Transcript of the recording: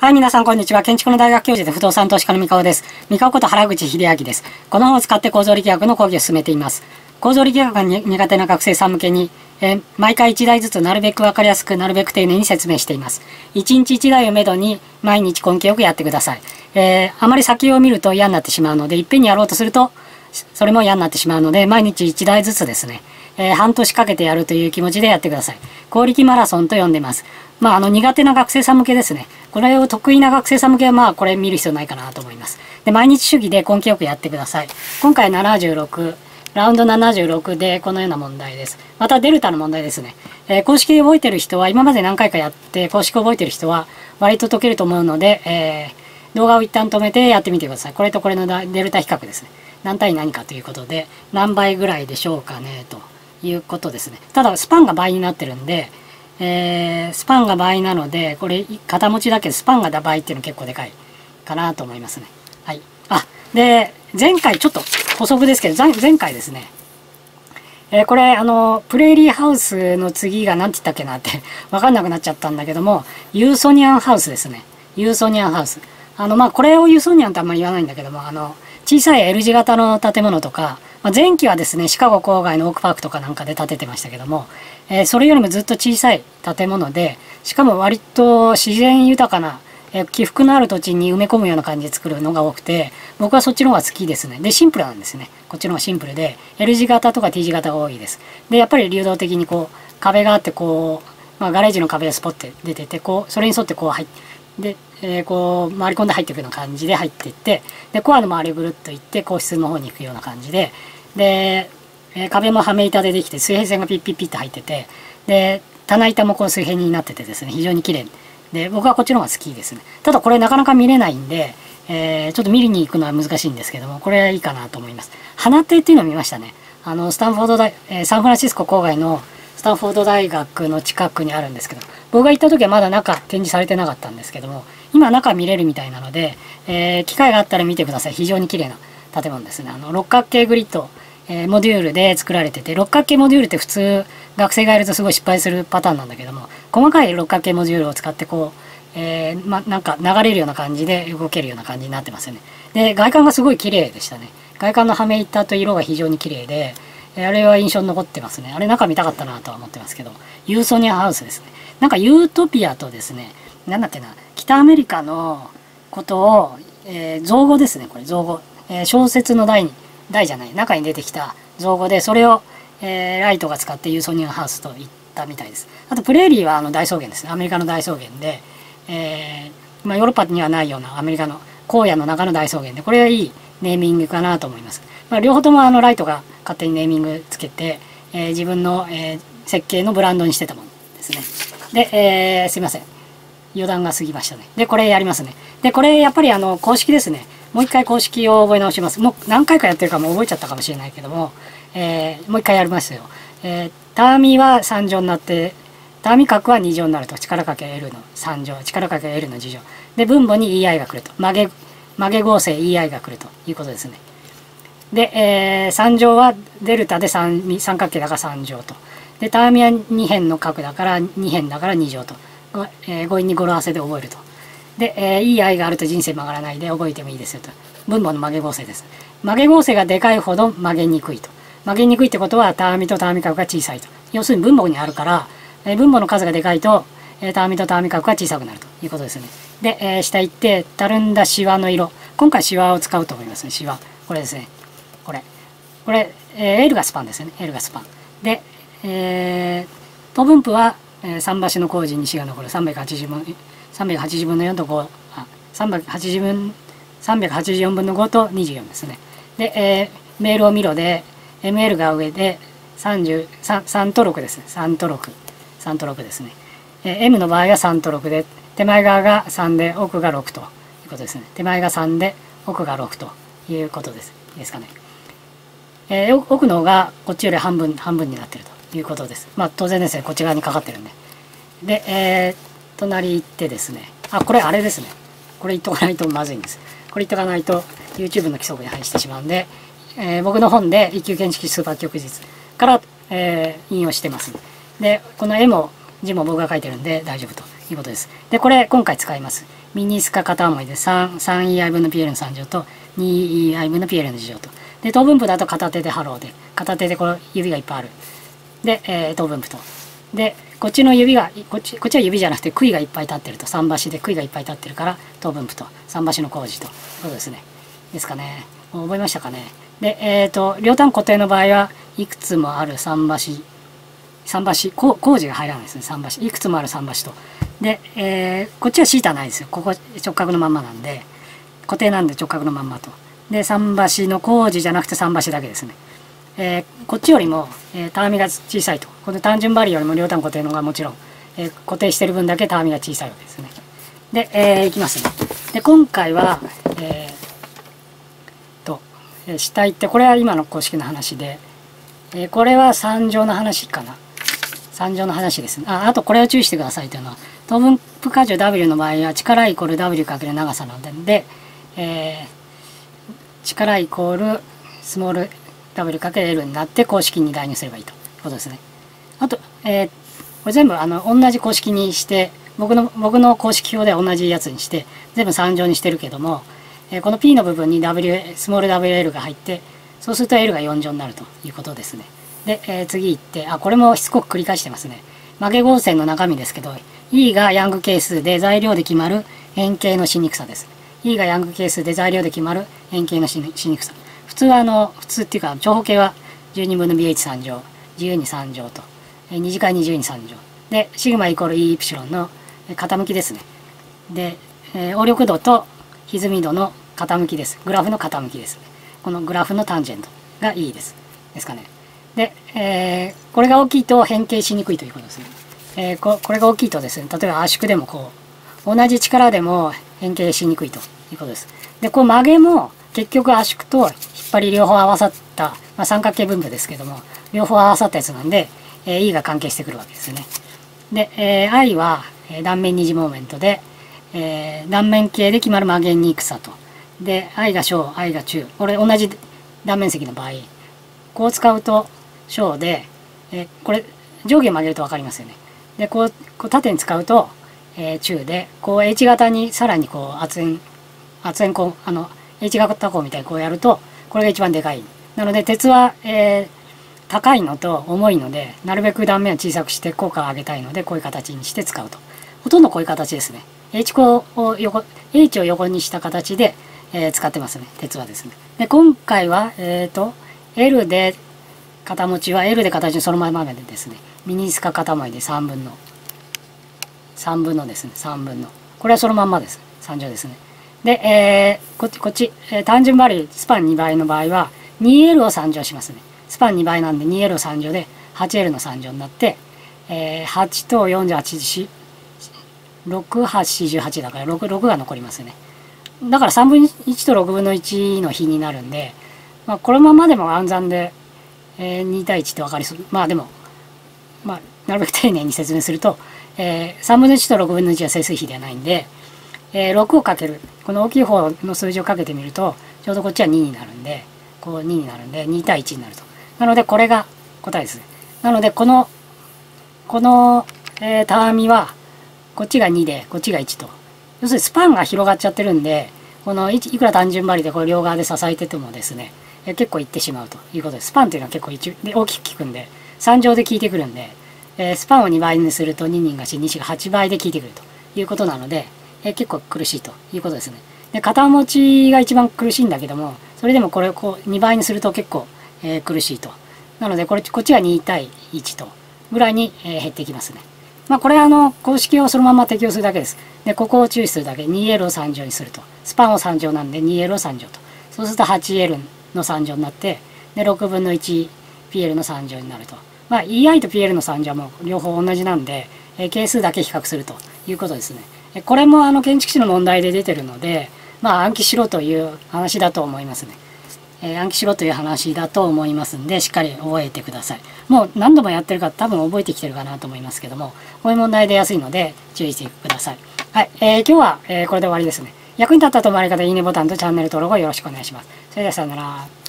はい、皆さんこんにちは。建築の大学教授で不動産投資家の三河です。三河こと原口秀明です。この本を使って構造力学の講義を進めています。構造力学が苦手な学生さん向けに、え毎回1台ずつなるべくわかりやすく、なるべく丁寧に説明しています。1日1台をめどに毎日根気よくやってください。えーあまり先を見ると嫌になってしまうので、いっぺんにやろうとすると、それも嫌になってしまうので、毎日1台ずつですね、えー半年かけてやるという気持ちでやってください。効力マラソンと呼んでます。まあ、あの、苦手な学生さん向けですね。これを得意な学生さん向けは、まあ、これ見る必要ないかなと思います。で、毎日主義で根気よくやってください。今回76、ラウンド76でこのような問題です。また、デルタの問題ですね。えー公式覚えてる人は、今まで何回かやって、公式覚えてる人は、割と解けると思うので、えー動画を一旦止めてやってみてください。これとこれのデルタ比較ですね。何対何かということで、何倍ぐらいでしょうかね、ということですね。ただ、スパンが倍になってるんで、えースパンが倍なので、これ、肩持ちだけど、スパンが倍っていうの結構でかいかなと思いますね。はい。あ、で、前回ちょっと補足ですけど、前回ですね、えーこれ、あの、プレーリーハウスの次が何て言ったっけなって わかんなくなっちゃったんだけども、ユーソニアンハウスですね。ユーソニアンハウス。あの、まあ、これをユーソニアンってあんまり言わないんだけども、あの、小さい L 字型の建物とか、まあ、前期はですね、シカゴ郊外のオークパークとかなんかで建ててましたけども、えーそれよりもずっと小さい建物で、しかも割と自然豊かな、えー起伏のある土地に埋め込むような感じで作るのが多くて、僕はそっちの方が好きですね。で、シンプルなんですね。こっちの方がシンプルで、L 字型とか T 字型が多いです。で、やっぱり流動的にこう、壁があってこう、まあ、ガレージの壁がスポッて出てて、こう、それに沿ってこう入って、で、えーこう、回り込んで入っていくような感じで入っていって、で、コアの周りをぐるっと行って、個室の方に行くような感じで、で、えー壁もはめ板でできて、水平線がピッピッピッと入ってて、で、棚板もこう水平になっててですね、非常に綺麗。で、僕はこっちの方が好きですね。ただこれなかなか見れないんで、えーちょっと見に行くのは難しいんですけども、これはいいかなと思います。花亭っていうのを見ましたね。あの、スタンフォード大、えーサンフランシスコ郊外のスタンフォード大学の近くにあるんですけど、僕が行った時はまだ中展示されてなかったんですけども、今中見れるみたいなので、えー機会があったら見てください。非常に綺麗な建物ですね。あの、六角形グリッド、えーモデュールで作られてて、六角形モデュールって普通学生がやるとすごい失敗するパターンなんだけども、細かい六角形モデュールを使ってこう、えーま、なんか流れるような感じで動けるような感じになってますよね。で、外観がすごい綺麗でしたね。外観のはめ板と色が非常に綺麗で、えあれは印象に残ってますね。あれ中見たかったなとは思ってますけど、ユーソニアハウスですね。なんかユートピアとですね、なんだっけな、北アメリカのことを、えー造語ですね、これ造語。えー小説の題に、題じゃない、中に出てきた造語で、それを、えーライトが使ってユーソニアハウスと言ったみたいです。あと、プレーリーはあの大草原ですね。アメリカの大草原で、えーまあ、ヨーロッパにはないようなアメリカの荒野の中の大草原で、これはいいネーミングかなと思います。まあ、両方ともあのライトが勝手にネーミングつけて、えー自分の、えー設計のブランドにしてたものですね。で、えーすいません。余談が過ぎましたね。で、これやりますね。で、これやっぱりあの、公式ですね。もう一回公式を覚え直します。もう何回かやってるかも覚えちゃったかもしれないけども、えーもう一回やりますよ。えーターミは3乗になって、ターミ角は2乗になると。力かけ L の3乗。力かけ L の2乗。で、分母に EI が来ると。曲げ、曲げ合成 EI が来るということですね。で、えー、3乗はデルタで 3, 三角形だから3乗と。で、ターミは2辺の角だから2辺だから2乗と。ごえー語彙に語呂合わせで覚えると。で、えーいい愛があると人生曲がらないで覚えてもいいですよと。分母の曲げ合成です。曲げ合成がでかいほど曲げにくいと。曲げにくいってことはターミとターミ角が小さいと。要するに分母にあるから、えー分母の数がでかいと、えーターミとターミ角が小さくなるということですね。で、えー下行って、たるんだシワの色。今回シワを使うと思いますね。シワ。これですね。これ。これ、えー L がスパンですよね。L がスパン。で、えー、等分布は、えー、3橋の工事西が残る380分、380分の4と5、あ、380分、384分の5と24ですね。で、えーメールを見ろで、ML が上で30 3, 3と6ですね。3と6。3と6ですね。えー M の場合は3と6で、手前側が3で、奥が6ということですね。手前が3で、奥が6ということです。いいですかね。えー奥奥の方がこっちより半分半分になってるということです。まあ当然ですね、こっち側にかかってるんで。で、えー隣行ってですね、あ、これあれですね。これ言っとかないとまずいんです。これ言っとかないと YouTube の規則に反してしまうんで、えー僕の本で一級建築スーパー記憶術から、えー引用してます。で、この絵も字も僕が書いてるんで大丈夫ということです。で、これ今回使います。ミニスカ片思いで 3, 3EI 分の PL の3乗と 2EI 分の PL の2乗と。で、等分布だと片手でハローで、片手でこの指がいっぱいある。で、えー、等分布と。で、こっちの指が、こっちこっちは指じゃなくて杭がいっぱい立ってると。桟橋で杭がいっぱい立ってるから、等分布と。桟橋の工事と。いうですね。ですかね。覚えましたかね。で、えっ、ー、と、両端固定の場合はいくつもある桟橋、桟橋、工事が入らないですね、桟橋。いくつもある桟橋と。で、えー、こっちはシータないですよ。ここ直角のまんまなんで、固定なんで直角のまんまと。で、桟橋の工事じゃなくて桟橋だけですね。えー、こっちよりも、えー、たわみが小さいと。この単純バリよりも両端固定のがもちろん、えー、固定してる分だけたわみが小さいわけですね。で、えー、いきますね。で、今回は、えー、と、えー、下行って、これは今の公式の話で、えー、これは3乗の話かな。3乗の話です。あ、あとこれを注意してくださいというのは、等分布荷重 W の場合は力イコール W かける長さなので、えー、力イコールスモール W かける L になって公式に代入すればいいということですね。あと、えー、これ全部あの同じ公式にして、僕の僕の公式表では同じやつにして、全部3乗にしてるけども、えー、この P の部分に W、スモール WL が入って、そうすると L が4乗になるということですね。で、えー、次行って、あ、これもしつこく繰り返してますね。曲げ合線の中身ですけど、E がヤング係数で材料で決まる円形のしにくさです。E がヤング係数で材料で決まる円形のしにくさ。普通はあの、普通っていうか、長方形は12分の BH3 乗、自由に3乗と、え2次会に自由に3乗。で、シグマイコール E イプシロンの傾きですね。で、えー、応力度と歪み度の傾きです。グラフの傾きです。このグラフのタンジェントが E です。ですかね。で、えー、これが大きいと変形しにくいということですね。えー、ここれが大きいとですね、例えば圧縮でもこう、同じ力でも変形しにくいということです。で、こう曲げも結局圧縮と引っ張り両方合わさった、まあ、三角形分布ですけども、両方合わさったやつなんで、えー、E が関係してくるわけですね。で、えー、I は、断面二次モーメントで、えー、断面形で決まる曲げにくさと。で、I が小、I が中。これ同じ断面積の場合、こう使うと小で、えこれ上下曲げると分かりますよね。で、こう、こう縦に使うと、えー、中で、こう H 型にさらにこう圧円、圧円こう、あの、H 型こうみたいにこうやると、これが一番でかい。なので、鉄は、えー、高いのと重いので、なるべく断面を小さくして効果を上げたいので、こういう形にして使うと。ほとんどこういう形ですね。H を横、H を横にした形で、えー、使ってますね。鉄はですね。で、今回は、え、ー、と、L で肩持ちは L で形そのままでですねミニスカ肩持ちで3分の3分のですね3分のこれはそのまんまです3乗ですねで、えー、こっちこっち、えー、単純バリュースパン2倍の場合は 2L を3乗しますね。スパン2倍なんで 2L を3乗で 8L の3乗になって、えー、8と48 6848だから 6, 6が残りますね。だから3分の1と6分の1の比になるんで、まあ、このままでも暗算でえー、2対1って分かりそう。まあでも、まあ、なるべく丁寧に説明すると、えー、3分の1と6分の1は整数比ではないんで、えー、6をかける。この大きい方の数字をかけてみるとちょうどこっちは2になるんでこう2になるんで2対1になると。なのでこれが答えです。なのでこのこの、えー、たわみはこっちが2でこっちが1と。要するにスパンが広がっちゃってるんでこのいくら単純針でこれ両側で支えててもですねえ結構いってしまうと。いうことです。スパンっていうのは結構一で大きく効くんで、3乗で効いてくるんで、えー、スパンを2倍にすると2人が4、2子が8倍で効いてくるということなので、え、結構苦しいということですね。で、肩持ちが一番苦しいんだけども、それでもこれをこう2倍にすると結構、えー、苦しいと。なので、これ、こっちが2対1とぐらいに、えー、減ってきますね。まあ、これあの、公式をそのまま適用するだけです。で、ここを注意するだけ。2L を3乗にすると。スパンを3乗なんで 2L を3乗と。そうすると 8L の3乗になって、で、6分の 1PL の3乗になると。まあ、EI と PL の3乗も両方同じなんで、え係数だけ比較するということですね。これもあの建築士の問題で出てるので、まあ暗記しろという話だと思いますね。えー、暗記しろという話だと思いますんで、しっかり覚えてください。もう何度もやってるから多分覚えてきてるかなと思いますけども、こういう問題出やすいので注意してください。はい、えー、今日は、えー、これで終わりですね。役に立ったと思われる方、いいねボタンとチャンネル登録をよろしくお願いします。それではさよなら。